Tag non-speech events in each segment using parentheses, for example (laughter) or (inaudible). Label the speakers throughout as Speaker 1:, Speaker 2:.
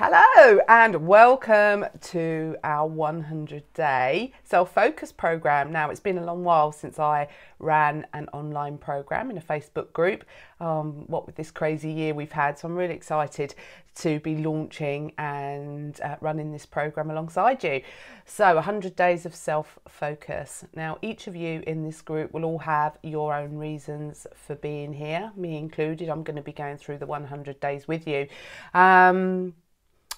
Speaker 1: Hello and welcome to our 100 day self focus program. Now, it's been a long while since I ran an online program in a Facebook group. Um, what with this crazy year we've had, so I'm really excited to be launching and uh, running this program alongside you. So, 100 days of self focus. Now, each of you in this group will all have your own reasons for being here, me included. I'm going to be going through the 100 days with you. Um,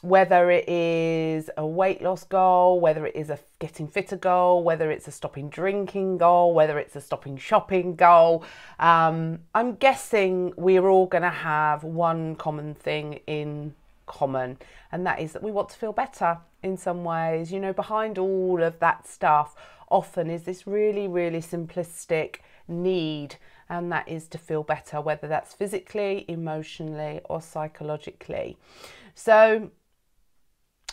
Speaker 1: whether it is a weight loss goal, whether it is a getting fitter goal, whether it's a stopping drinking goal, whether it's a stopping shopping goal. Um, I'm guessing we're all going to have one common thing in common, and that is that we want to feel better in some ways. You know, behind all of that stuff often is this really, really simplistic need and that is to feel better, whether that's physically, emotionally, or psychologically. So,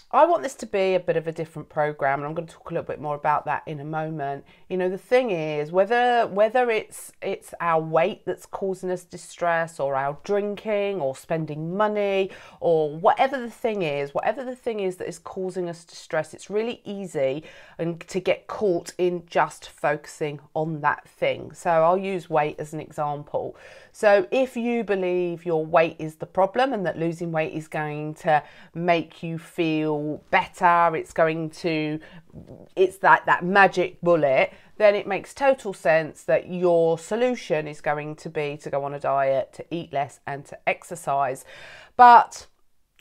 Speaker 1: I want this to be a bit of a different program, and I'm going to talk a little bit more about that in a moment. You know, the thing is whether whether it's it's our weight that's causing us distress, or our drinking, or spending money, or whatever the thing is, whatever the thing is that is causing us distress, it's really easy and to get caught in just focusing on that thing. So I'll use weight as an example. So if you believe your weight is the problem and that losing weight is going to make you feel better, it's going to, it's like that magic bullet, then it makes total sense that your solution is going to be to go on a diet, to eat less, and to exercise. But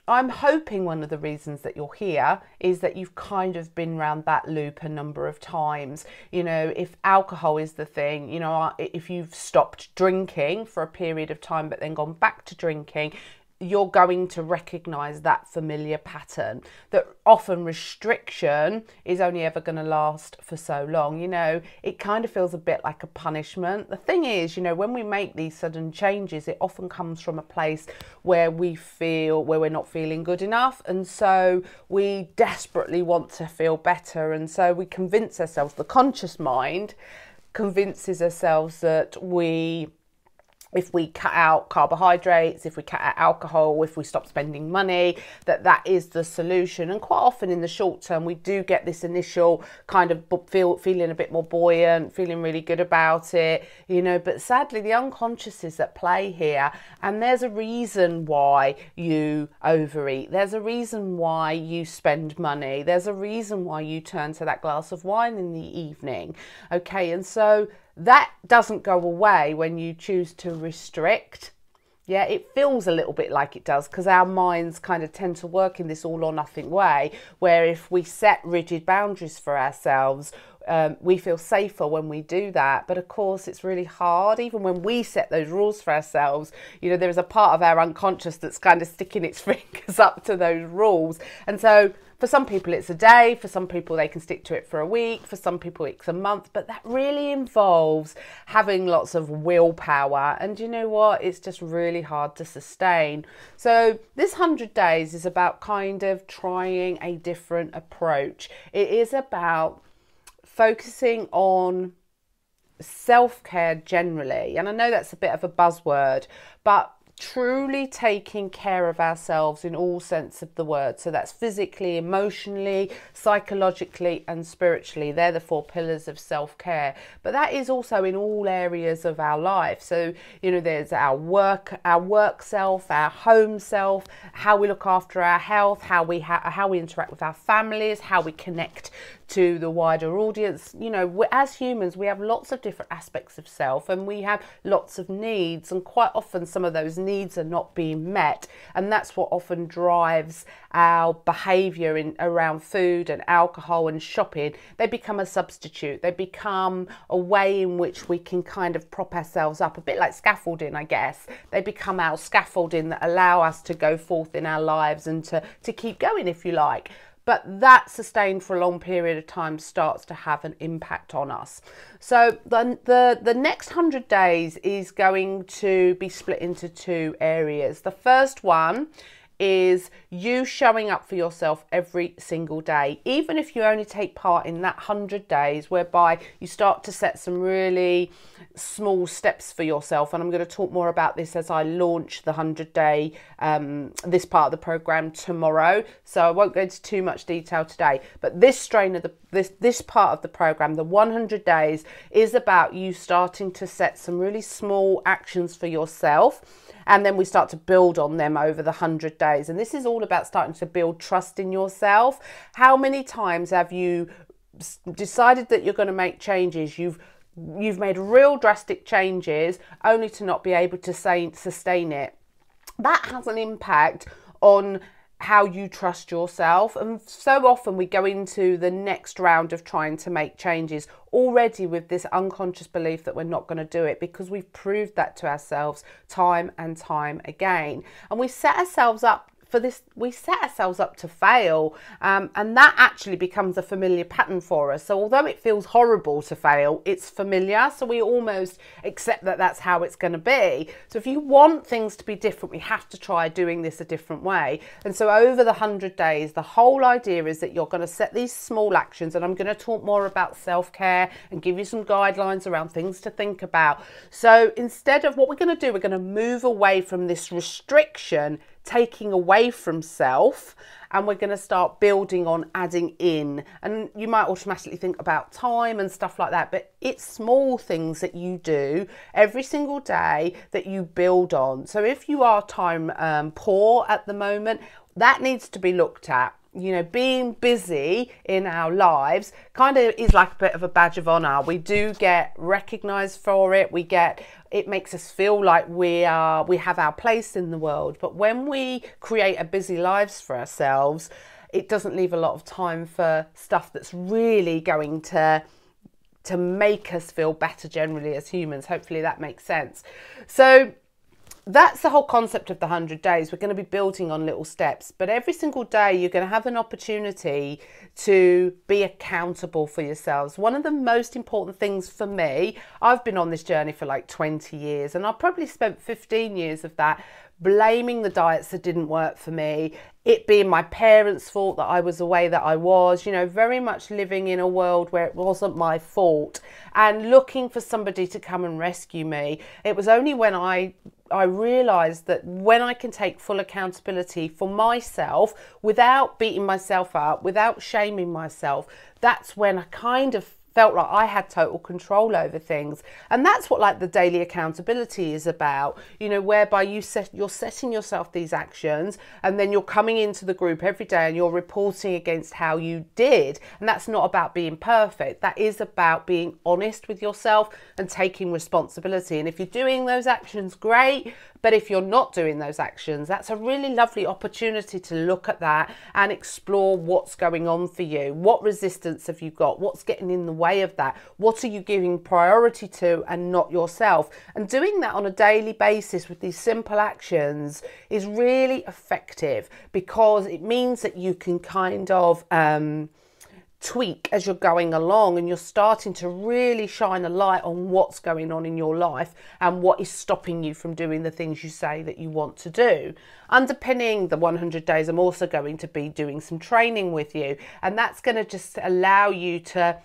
Speaker 1: I'm hoping one of the reasons that you're here is that you've kind of been around that loop a number of times. You know, if alcohol is the thing, you know, if you've stopped drinking for a period of time but then gone back to drinking, you're going to recognize that familiar pattern that often restriction is only ever going to last for so long you know? It kind of feels a bit like a punishment. The thing is you know when we make these sudden changes it often comes from a place where we feel where we're not feeling good enough and so we desperately want to feel better and so we convince ourselves the conscious mind convinces ourselves that we if we cut out carbohydrates, if we cut out alcohol, if we stop spending money, that that is the solution. And quite often in the short term, we do get this initial kind of feel feeling a bit more buoyant, feeling really good about it, you know. But sadly, the unconscious is at play here, and there's a reason why you overeat. There's a reason why you spend money. There's a reason why you turn to that glass of wine in the evening. Okay, and so that doesn't go away when you choose to restrict. Yeah, it feels a little bit like it does because our minds kind of tend to work in this all or nothing way, where if we set rigid boundaries for ourselves, um, we feel safer when we do that. But of course, it's really hard, even when we set those rules for ourselves. You know, there is a part of our unconscious that's kind of sticking its (laughs) fingers up to those rules. And so for some people, it's a day. For some people, they can stick to it for a week. For some people, it's a month. But that really involves having lots of willpower. And you know what? It's just really hard to sustain. So, this 100 days is about kind of trying a different approach. It is about focusing on self care generally. And I know that's a bit of a buzzword, but truly taking care of ourselves in all sense of the word. So that's physically emotionally psychologically and spiritually. They're the four pillars of self-care. But that is also in all areas of our life. So you know there's our work our work self our home self how we look after our health how we ha- how we interact with our families how we connect to the wider audience. You know, as humans, we have lots of different aspects of self and we have lots of needs, and quite often some of those needs are not being met. And that's what often drives our behavior in around food and alcohol and shopping. They become a substitute, they become a way in which we can kind of prop ourselves up, a bit like scaffolding, I guess. They become our scaffolding that allow us to go forth in our lives and to, to keep going, if you like but that sustained for a long period of time starts to have an impact on us. So the, the, the next 100 days is going to be split into two areas. The first one is you showing up for yourself every single day, even if you only take part in that 100 days, whereby you start to set some really small steps for yourself. And I'm going to talk more about this as I launch the 100 day, um, this part of the program tomorrow. So I won't go into too much detail today. But this strain of the this this part of the program, the 100 days, is about you starting to set some really small actions for yourself and then we start to build on them over the 100 days. And this is all about starting to build trust in yourself. How many times have you decided that you're going to make changes? You've you've made real drastic changes only to not be able to sustain it. That has an impact on how you trust yourself. And so often we go into the next round of trying to make changes already with this unconscious belief that we're not going to do it because we've proved that to ourselves time and time again. And we set ourselves up for this, we set ourselves up to fail, um, and that actually becomes a familiar pattern for us. So, although it feels horrible to fail, it's familiar. So, we almost accept that that's how it's going to be. So, if you want things to be different, we have to try doing this a different way. And so, over the 100 days, the whole idea is that you're going to set these small actions, and I'm going to talk more about self care and give you some guidelines around things to think about. So, instead of what we're going to do, we're going to move away from this restriction taking away from self and we're going to start building on adding in. And you might automatically think about time and stuff like that but it's small things that you do every single day that you build on. So if you are time um, poor at the moment that needs to be looked at you know, being busy in our lives kind of is like a bit of a badge of honor. We do get recognized for it. We get it makes us feel like we are we have our place in the world. But when we create a busy lives for ourselves, it doesn't leave a lot of time for stuff that's really going to to make us feel better generally as humans. Hopefully that makes sense. So that's the whole concept of the 100 days. We're going to be building on little steps, but every single day you're going to have an opportunity to be accountable for yourselves. One of the most important things for me, I've been on this journey for like 20 years, and I've probably spent 15 years of that blaming the diets that didn't work for me, it being my parents' fault that I was the way that I was, you know, very much living in a world where it wasn't my fault and looking for somebody to come and rescue me. It was only when I I realized that when I can take full accountability for myself without beating myself up, without shaming myself, that's when I kind of felt like I had total control over things. And that's what like the daily accountability is about, you know, whereby you set you're setting yourself these actions and then you're coming into the group every day and you're reporting against how you did. And that's not about being perfect. That is about being honest with yourself and taking responsibility. And if you're doing those actions, great. But if you're not doing those actions, that's a really lovely opportunity to look at that and explore what's going on for you. What resistance have you got? What's getting in the way of that? What are you giving priority to and not yourself? And doing that on a daily basis with these simple actions is really effective because it means that you can kind of. Um, tweak as you're going along and you're starting to really shine a light on what's going on in your life and what is stopping you from doing the things you say that you want to do. Underpinning the 100 days, I'm also going to be doing some training with you, and that's going to just allow you to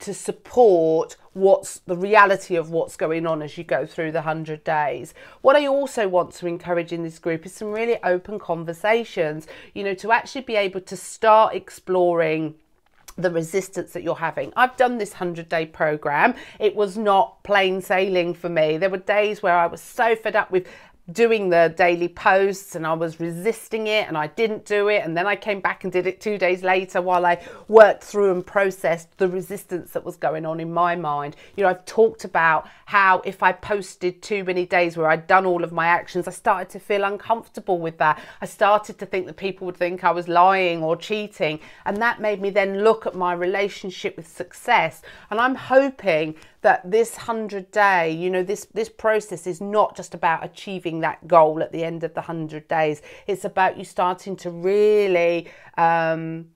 Speaker 1: to support what's the reality of what's going on as you go through the 100 days. What I also want to encourage in this group is some really open conversations, you know, to actually be able to start exploring the resistance that you're having. I've done this 100 day program. It was not plain sailing for me. There were days where I was so fed up with doing the daily posts and I was resisting it and I didn't do it. And then I came back and did it two days later while I worked through and processed the resistance that was going on in my mind. You know, I've talked about how if I posted too many days where I'd done all of my actions, I started to feel uncomfortable with that. I started to think that people would think I was lying or cheating. And that made me then look at my relationship with success. And I'm hoping that this 100 day you know this this process is not just about achieving that goal at the end of the 100 days. It's about you starting to really um,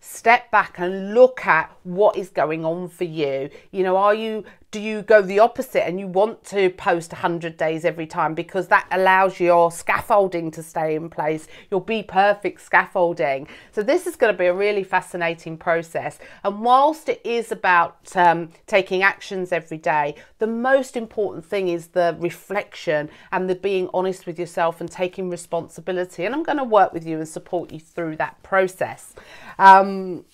Speaker 1: step back and look at what is going on for you. You know are you do you go the opposite and you want to post 100 days every time because that allows your scaffolding to stay in place, your be perfect scaffolding? So, this is going to be a really fascinating process. And whilst it is about um, taking actions every day, the most important thing is the reflection and the being honest with yourself and taking responsibility. And I'm going to work with you and support you through that process. Um,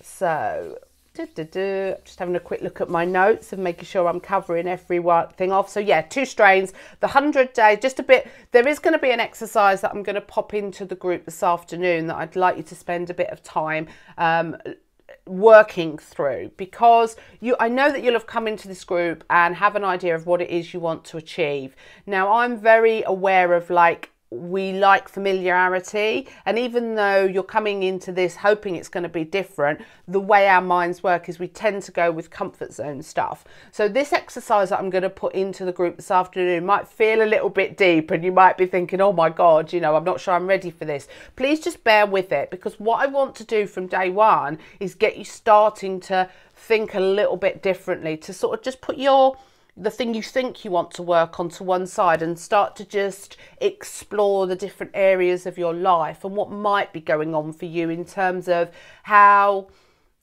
Speaker 1: so, just having a quick look at my notes and making sure I'm covering every one thing off. So yeah, two strains, the 100 day, just a bit, there is going to be an exercise that I'm going to pop into the group this afternoon that I'd like you to spend a bit of time um, working through because you I know that you'll have come into this group and have an idea of what it is you want to achieve. Now I'm very aware of like we like familiarity. And even though you're coming into this hoping it's going to be different the way our minds work is we tend to go with comfort zone stuff. So this exercise that i'm going to put into the group this afternoon might feel a little bit deep and you might be thinking oh my god you know i'm not sure i'm ready for this. Please just bear with it because what i want to do from day one is get you starting to think a little bit differently to sort of just put your the thing you think you want to work on to one side and start to just explore the different areas of your life and what might be going on for you in terms of how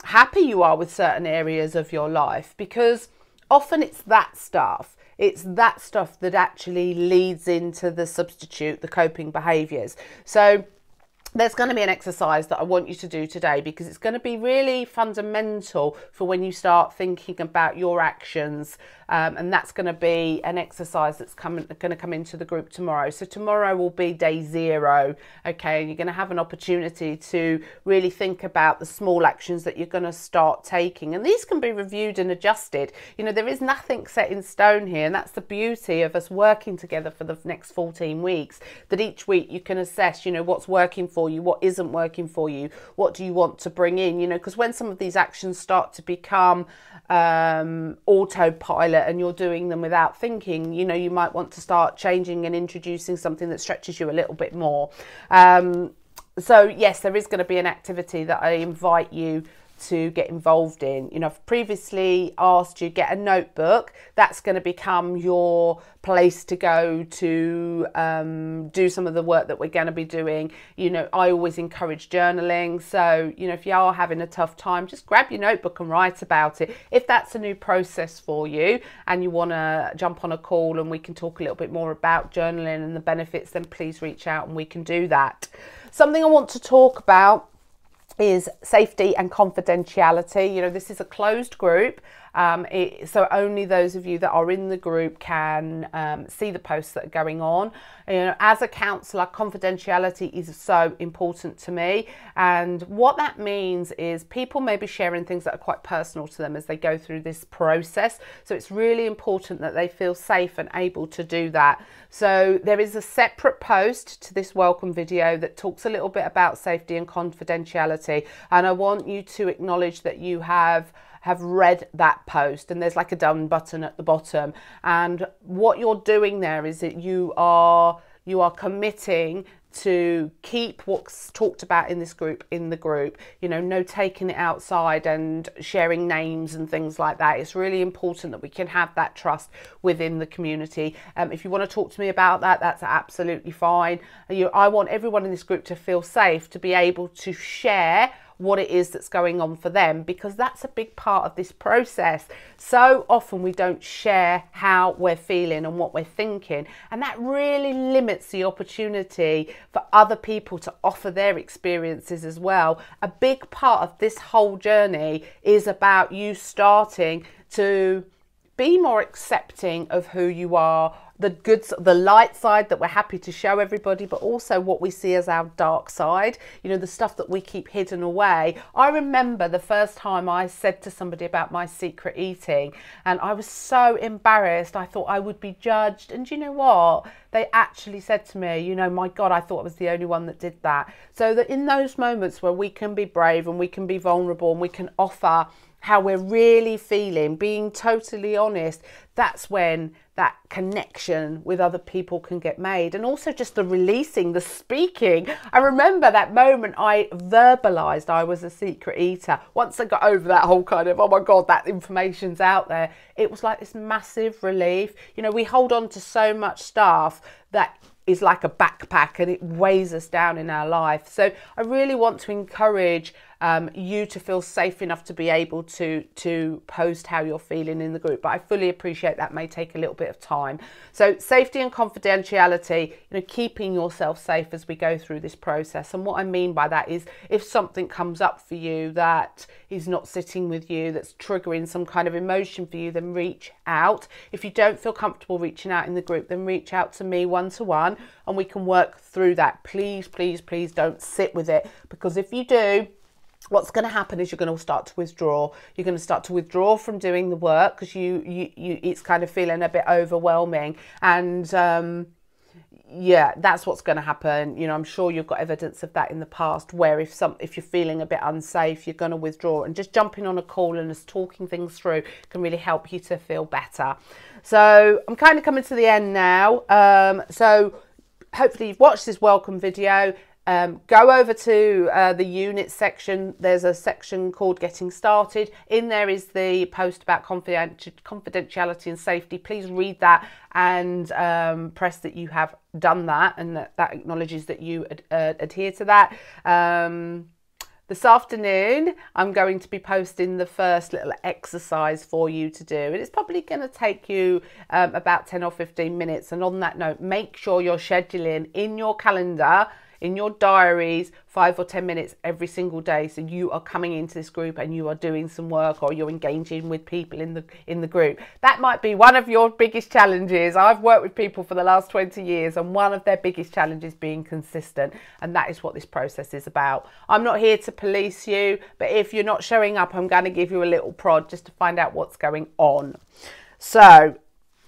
Speaker 1: happy you are with certain areas of your life. Because often it's that stuff. It's that stuff that actually leads into the substitute the coping behaviors so there's going to be an exercise that I want you to do today because it's going to be really fundamental for when you start thinking about your actions. Um, and that's going to be an exercise that's coming, going to come into the group tomorrow. So tomorrow will be day zero. Okay, and you're going to have an opportunity to really think about the small actions that you're going to start taking. And these can be reviewed and adjusted. You know, there is nothing set in stone here, and that's the beauty of us working together for the next 14 weeks. That each week you can assess, you know, what's working for for you, what isn't working for you, what do you want to bring in, you know, because when some of these actions start to become um, autopilot and you're doing them without thinking, you know, you might want to start changing and introducing something that stretches you a little bit more. Um, so, yes, there is going to be an activity that I invite you to get involved in. You know, I've previously asked you get a notebook. That's going to become your place to go to um, do some of the work that we're going to be doing. You know, I always encourage journaling. So, you know, if you are having a tough time, just grab your notebook and write about it. If that's a new process for you and you want to jump on a call and we can talk a little bit more about journaling and the benefits, then please reach out and we can do that. Something I want to talk about is safety and confidentiality. You know, this is a closed group. Um, it, so only those of you that are in the group can um, see the posts that are going on. You know, as a counsellor, confidentiality is so important to me. And what that means is people may be sharing things that are quite personal to them as they go through this process. So it's really important that they feel safe and able to do that. So there is a separate post to this welcome video that talks a little bit about safety and confidentiality. And I want you to acknowledge that you have have read that post and there's like a done button at the bottom. And what you're doing there is that you are you are committing to keep what's talked about in this group in the group you know no taking it outside and sharing names and things like that. It's really important that we can have that trust within the community. Um, if you want to talk to me about that that's absolutely fine. You, i want everyone in this group to feel safe to be able to share what it is that's going on for them because that's a big part of this process. So often we don't share how we're feeling and what we're thinking, and that really limits the opportunity for other people to offer their experiences as well. A big part of this whole journey is about you starting to be more accepting of who you are the good the light side that we're happy to show everybody but also what we see as our dark side you know the stuff that we keep hidden away. I remember the first time i said to somebody about my secret eating and i was so embarrassed. I thought i would be judged. And you know what? They actually said to me you know my god i thought i was the only one that did that. So that in those moments where we can be brave and we can be vulnerable and we can offer how we're really feeling, being totally honest, that's when that connection with other people can get made. And also just the releasing the speaking. I remember that moment i verbalized i was a secret eater. Once i got over that whole kind of oh my god that information's out there it was like this massive relief. You know we hold on to so much stuff that is like a backpack and it weighs us down in our life. So I really want to encourage um, you to feel safe enough to be able to to post how you're feeling in the group. But I fully appreciate that may take a little bit of time. So safety and confidentiality, you know, keeping yourself safe as we go through this process. And what I mean by that is if something comes up for you that is not sitting with you, that's triggering some kind of emotion for you, then reach out. If you don't feel comfortable reaching out in the group, then reach out to me one to one and we can work through that. Please, please, please don't sit with it because if you do, what's going to happen is you're going to start to withdraw. You're going to start to withdraw from doing the work because you, you you it's kind of feeling a bit overwhelming. And um, yeah that's what's going to happen. You know i'm sure you've got evidence of that in the past where if some if you're feeling a bit unsafe you're going to withdraw. And just jumping on a call and just talking things through can really help you to feel better. So i'm kind of coming to the end now. Um, so hopefully you've watched this welcome video um, go over to uh, the unit section. There's a section called Getting Started. In there is the post about confidentiality and safety. Please read that and um, press that you have done that and that, that acknowledges that you ad uh, adhere to that. Um, this afternoon, I'm going to be posting the first little exercise for you to do, and it's probably going to take you um, about 10 or 15 minutes. And on that note, make sure you're scheduling in your calendar in your diaries five or ten minutes every single day. So you are coming into this group and you are doing some work or you're engaging with people in the in the group. That might be one of your biggest challenges. I've worked with people for the last 20 years and one of their biggest challenges being consistent. And that is what this process is about. I'm not here to police you but if you're not showing up i'm going to give you a little prod just to find out what's going on. So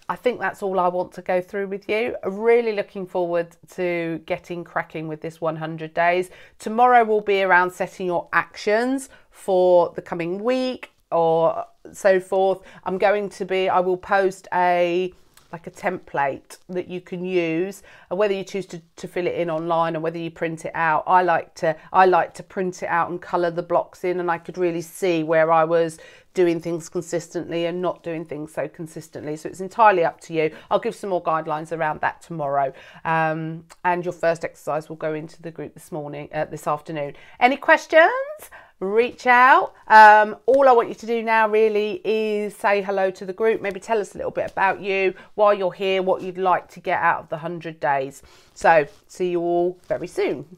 Speaker 1: I think that's all I want to go through with you. Really looking forward to getting cracking with this 100 days. Tomorrow will be around setting your actions for the coming week or so forth. I'm going to be, I will post a like a template that you can use and whether you choose to, to fill it in online or whether you print it out i like to i like to print it out and color the blocks in and i could really see where i was doing things consistently and not doing things so consistently. So it's entirely up to you. I'll give some more guidelines around that tomorrow. Um, and your first exercise will go into the group this morning, uh, this afternoon. Any questions? Reach out. Um, all I want you to do now really is say hello to the group, maybe tell us a little bit about you, while you're here, what you'd like to get out of the 100 days. So, see you all very soon.